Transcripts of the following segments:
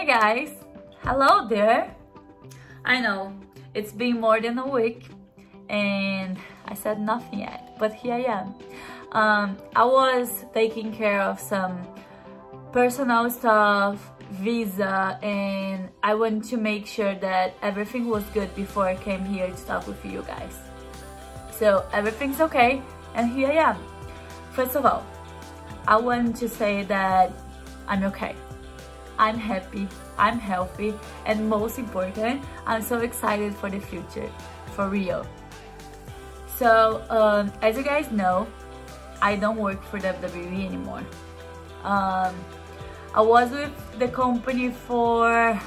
Hey guys, hello there. I know it's been more than a week and I said nothing yet, but here I am. Um, I was taking care of some personal stuff, visa, and I wanted to make sure that everything was good before I came here to talk with you guys. So everything's okay, and here I am. First of all, I want to say that I'm okay. I'm happy, I'm healthy, and most important, I'm so excited for the future, for real. So, um, as you guys know, I don't work for WWE anymore. Um, I was with the company for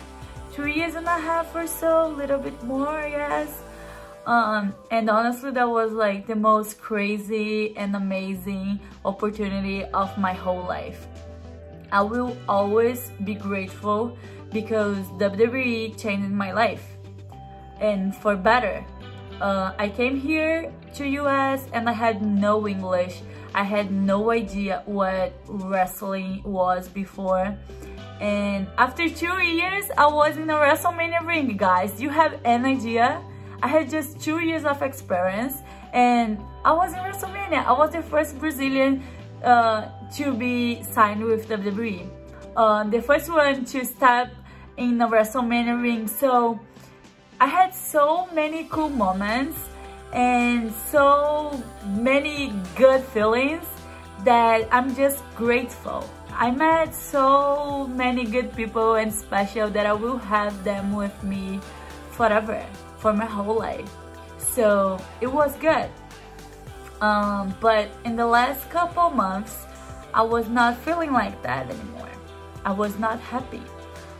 two years and a half or so, a little bit more, I guess. Um, and honestly, that was like the most crazy and amazing opportunity of my whole life. I will always be grateful because WWE changed my life and for better. Uh, I came here to US and I had no English. I had no idea what wrestling was before. And after two years, I was in a WrestleMania ring, guys. You have an idea? I had just two years of experience and I was in WrestleMania. I was the first Brazilian uh, to be signed with WWE. Uh, the first one to step in the WrestleMania ring. So I had so many cool moments and so many good feelings that I'm just grateful. I met so many good people and special that I will have them with me forever, for my whole life. So it was good. Um, but in the last couple months, I was not feeling like that anymore. I was not happy.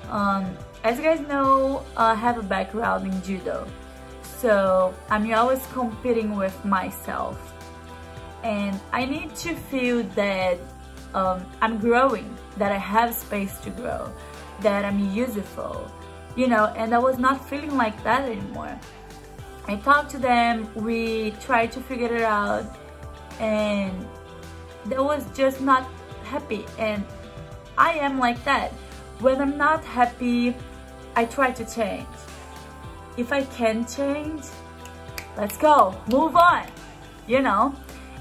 Um, as you guys know, I have a background in judo. So I'm always competing with myself. And I need to feel that um, I'm growing, that I have space to grow, that I'm useful, you know, and I was not feeling like that anymore. I talked to them, we tried to figure it out, and that was just not happy. And I am like that. When I'm not happy, I try to change. If I can change, let's go, move on, you know?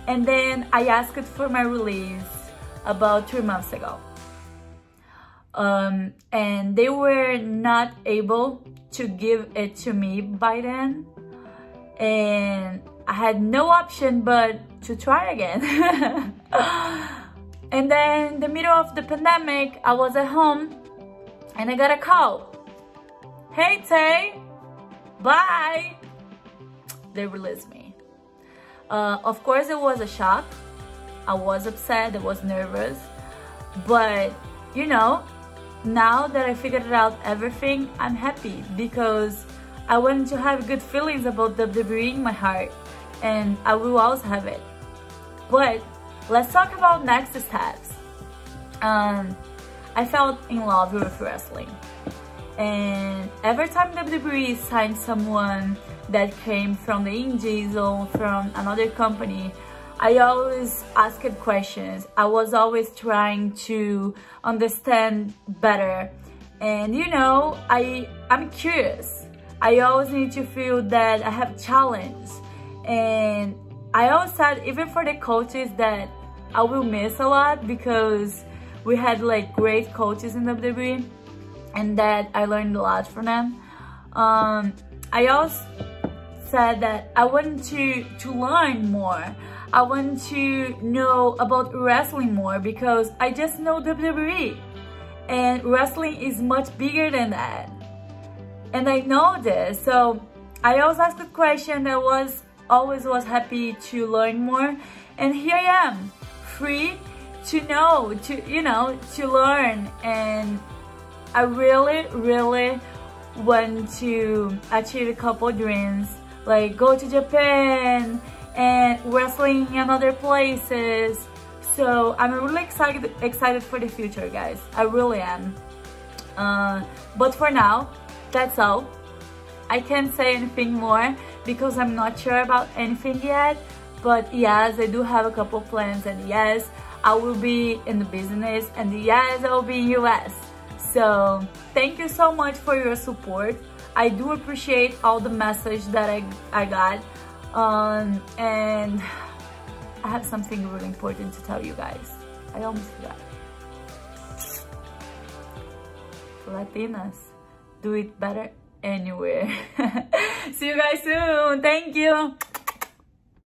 And then I asked for my release about three months ago. Um, and they were not able to give it to me by then and I had no option but to try again. and then the middle of the pandemic, I was at home and I got a call. Hey Tay, bye. They released me. Uh, of course, it was a shock. I was upset, I was nervous, but you know, now that I figured out everything, I'm happy because I want to have good feelings about WWE in my heart and I will always have it. But let's talk about next steps. Um, I fell in love with wrestling. And every time WWE signed someone that came from the indies or from another company, I always asked questions. I was always trying to understand better. And you know, I, I'm curious. I always need to feel that I have challenge. And I always said, even for the coaches that I will miss a lot because we had like great coaches in WWE and that I learned a lot from them. Um, I also said that I want to, to learn more. I want to know about wrestling more because I just know WWE and wrestling is much bigger than that and I know this. So I always ask the question. I was always was happy to learn more, and here I am, free to know, to you know, to learn, and I really, really want to achieve a couple dreams, like go to Japan and wrestling in other places. So I'm really excited excited for the future, guys. I really am. Uh, but for now, that's all. I can't say anything more because I'm not sure about anything yet. But yes, I do have a couple plans and yes, I will be in the business and yes, I will be in US. So thank you so much for your support. I do appreciate all the message that I, I got. Um, and I have something really important to tell you guys. I almost forgot. Latinas, do it better anywhere. See you guys soon. Thank you.